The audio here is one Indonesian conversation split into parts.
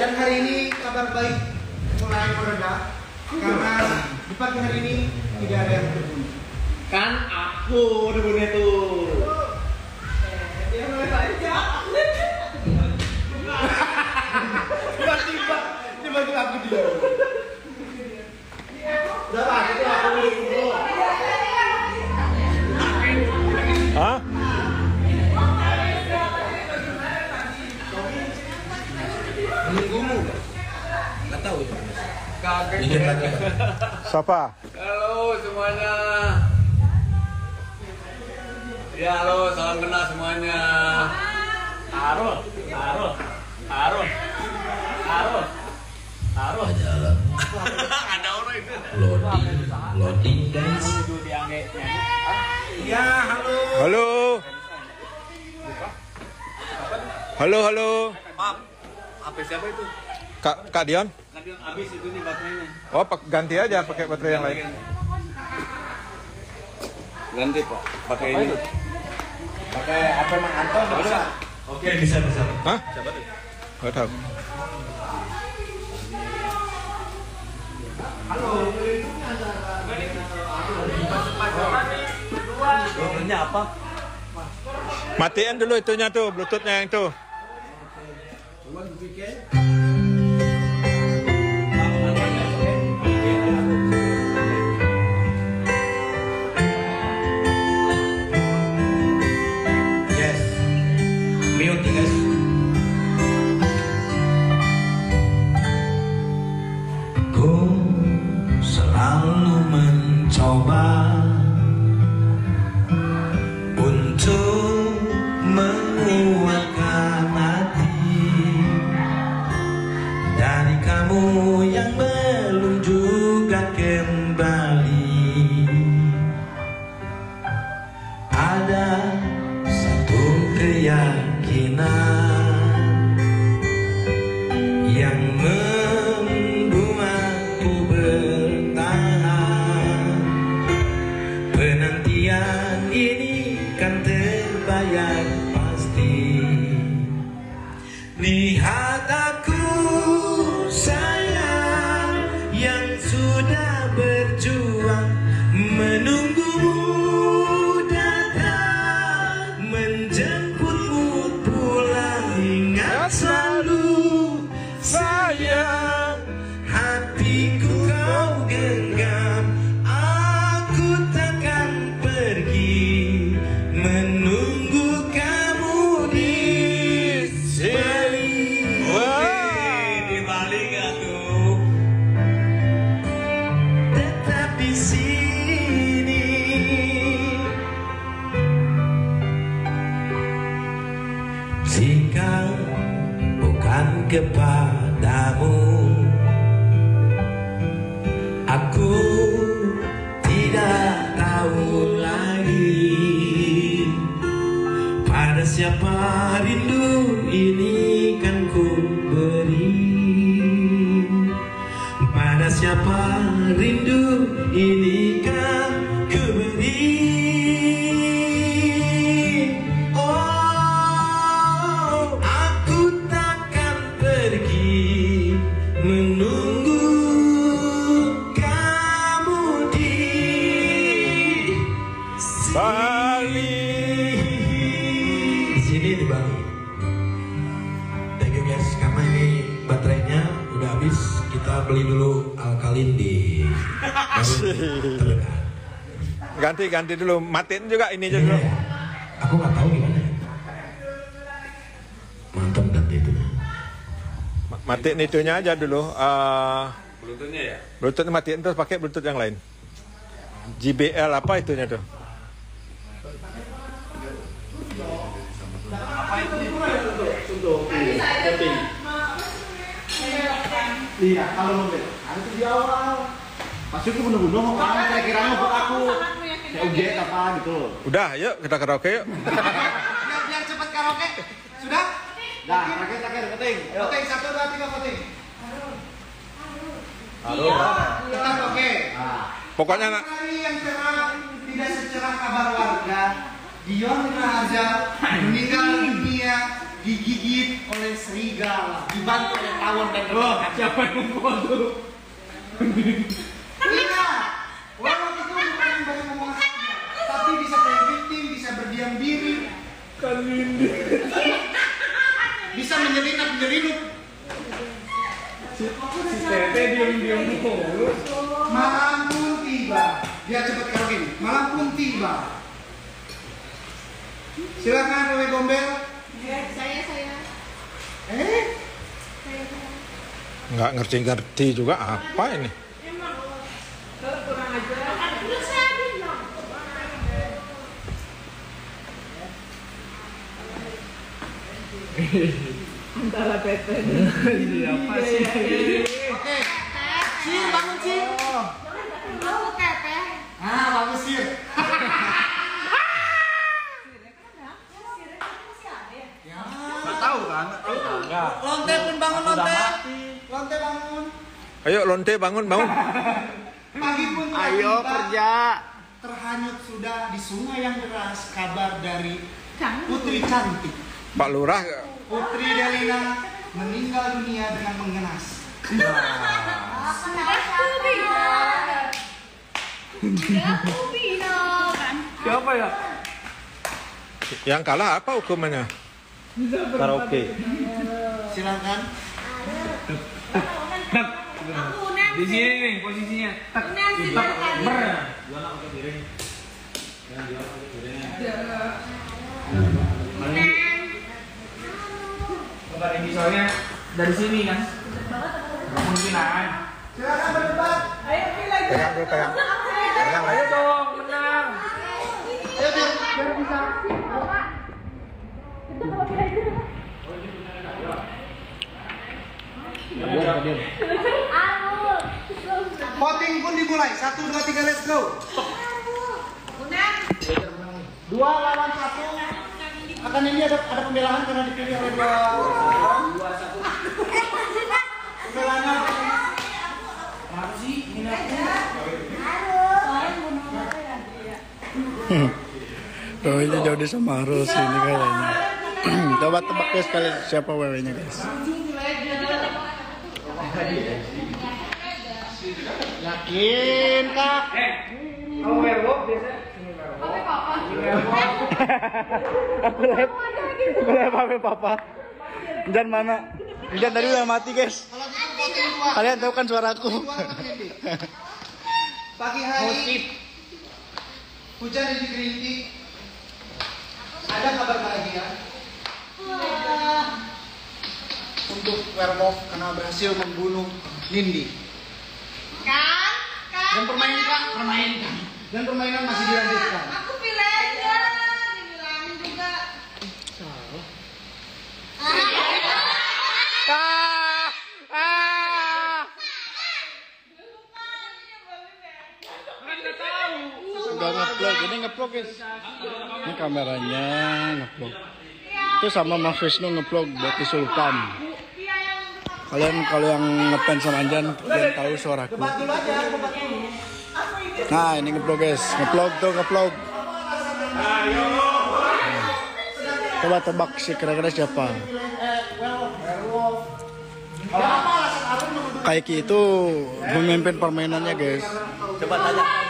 Dan hari ini kabar baik mulai mereda karena di pagi hari ini tidak ada yang berbunyi. Kan aku terbunuh itu. Eh, dia mulai baca. Ya. Tiba-tiba, tiba-tiba aku dia. Udah lah, itu aku. Kaget. Lagi. Siapa? Halo semuanya. Ya halo, salam kenal semuanya. Arul, Arul, Arul, Arul, Arul. Ada orang itu. loading loading guys. Ya, halo. Halo. Halo, halo. Maaf, HP siapa itu? Kak, Kak Dion? Dia habis itu nih baterainya. Oh, pak- ganti aja pakai baterai yang lain. Ganti pak, pakai ini. Pakai HP Mang Anton bisa. oke bisa bisa Hah? Siapa tuh? Gak tahu. Dokternya apa? Matiin dulu itunya tuh, bluetoothnya yang tuh. Mute ya pada siapa rindu ini kan ku beri. Pada siapa rindu ini Ganti ganti dulu. Matiin juga ini aja dulu. Iya, ya. Aku nggak tahu gimana. ya. Mantap ganti itu. Ma- Matiin itunya aja dulu. Eh, Bluetoothnya ya? bluetooth matiin terus pakai bluetooth yang lain. JBL apa itunya tuh? Iya, kalau membeli. Ada tuh di awal. Pasti aku bener-bener mau kamu kira-kira mau buat aku. Kayak ujet apa gitu. Udah, yuk kita karaoke yuk. Biar, biar cepat karaoke. Sudah? Dah, terakhir terakhir keting. Keting satu dua tiga keting. Halo. Tetap oke. Nah. Pokoknya. Hari yang cerah tidak secerah kabar warga. Dion Raharja meninggal dunia digigit oleh serigala dibantu oleh tawon dan oh, siapa yang memukul tuh? Bisa menyelinap menyelinap. Tete diem-diem mulu. Malam pun tiba. Biar cepat ini. Malam pun tiba. Silakan Wewe Gombel. Saya saya Eh, saya saya. Nggak ngerti-ngerti juga apa ini. Lu saya bilang. Siapa sih? oke. Sir, bangun Sir. Aku teteh. Ah, Sir. Nggak tahu kan? Tahu kan? Lonte pun bangun Lonte. Lonte bangun. Ayo lonte bangun bangun. Pagi pun Ayo kerja. Terhanyut sudah di sungai yang deras kabar dari. Putri cantik. Pak Lurah Putri Delina meninggal dunia dengan mengenas. Siapa ya? yang kalah apa hukumannya? Karaoke. Silakan. Nanti. Di sini nih posisinya. Tadi. Neng. Bentar ini soalnya dari sini kan. Kemungkinan. Silakan berdebat. Pegang dulu pegang. Pegang Ayo dong, menang. Ayo biar, biar bisa. Voting pun dimulai. Satu, dua, tiga, let's go. Dua lawan satu. Akan ini ada ada pembelaan karena dipilih oleh dua. Dua satu. Sih? Ini jauh di Samaros ini kayaknya. Coba tebak guys kalian siapa wewenya guys. yakin kak? Eh, kamu werewolf biasa? Aku lihat, aku lihat apa papa. Dan mana? Dan tadi udah mati guys. Kalian tahu kan suaraku. Pagi hari hujan di Gerinti. Ada kabar bahagia untuk werewolf karena berhasil membunuh Nindi. Kan? Kan? Dan permainan permainan dan permainan masih dilanjutkan. Aku pilih aja. Dibilangin juga. Udah ngeplog, ini ngeplog guys. Ini kameranya ngeplog. Itu sama Mas Wisnu ngeplog berarti Sultan. Kalian kalau yang ngefans sama Anjan, kalian tahu suaraku. Nah ini ngeplog guys, ngeplog tuh ngeplog. Coba tebak sih kira-kira siapa? Kaiki itu memimpin permainannya guys. Coba tanya.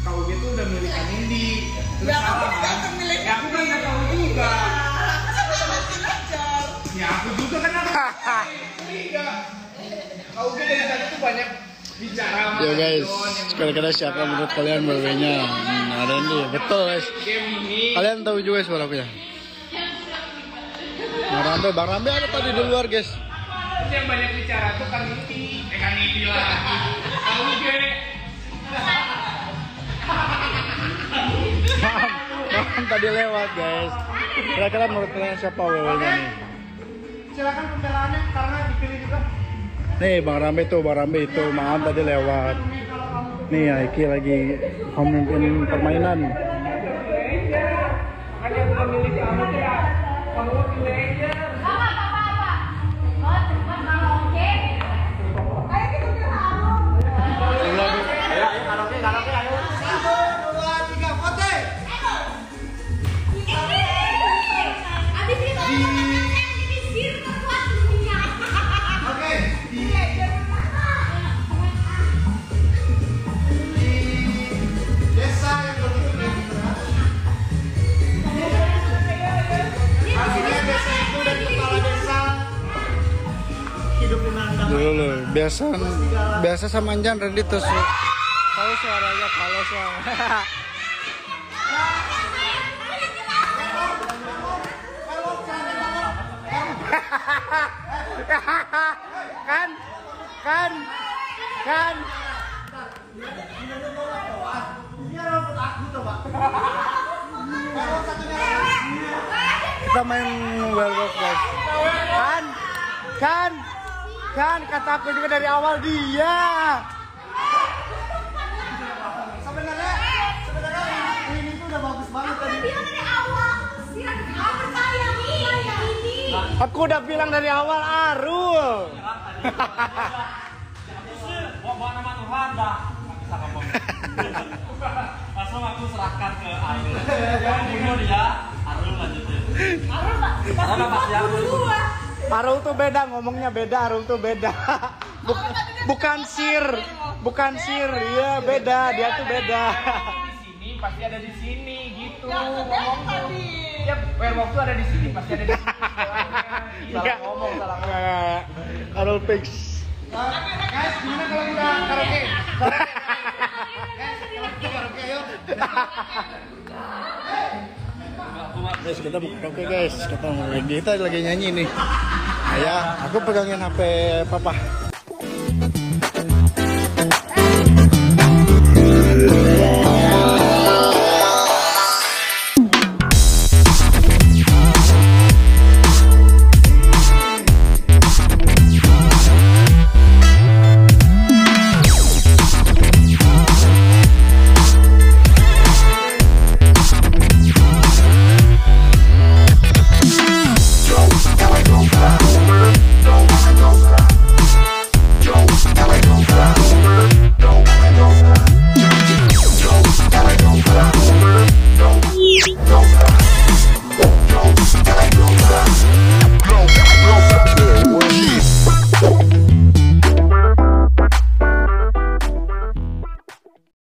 Kau gitu udah milik Anindi. Terus apa kan? Ya aku kan nggak tahu juga. Ya aku juga kan aku. Iya. Kau gitu dari tadi tuh banyak bicara Yo guys, yang kira-kira siapa menurut kalian wewe-nya? Hmm, ada nih, betul guys. ini. Kalian tahu juga suaraku ya? Bang Rambe, Bang Rambe ada tadi di luar guys. Terus yang banyak bicara tuh kan Niti. Eh kan Niti lagi. Kau Maaf, tadi lewat guys. Kira-kira menurut kalian siapa wewe-nya nih? Silakan pembelaannya karena dipilih juga. Nih Bang Rambe tuh, Bang Rambe itu maaf tadi lewat. Nih Aiki lagi pemimpin permainan. Biasa biasa sama Anjan Randy tuh su- tahu suaranya kalau suara kan kan kan. Kita main werewolf guys kan kan kan kata aku juga dari awal dia Sebenarnya sebenarnya ini, ini tuh udah bagus banget tadi. Bilang dari awal, sih, aku percaya nih, yang ini. aku udah bilang dari awal Arul Bawa nama Tuhan dah. Langsung aku serahkan ke Arul. Kamu bunuh dia, Arul lanjutin. Arul pak, Arul pasti Arul. dua. Arul tuh beda ngomongnya beda Arul tuh beda. Buk- bukan sir bukan sir. Iya beda dia tuh beda. Di sini pasti ada di sini gitu Ya, ngomong tadi. ya werewolf tuh ada di sini pasti ada di sini. Salah ngomong salah ngomong. Arul fix. Guys, gimana kalau kita karaoke? Karaoke. Guys, kalau kita karaoke yuk. guys kita mau karaoke guys. Kita lagi kita lagi nyanyi nih ayah aku pegangin HP papa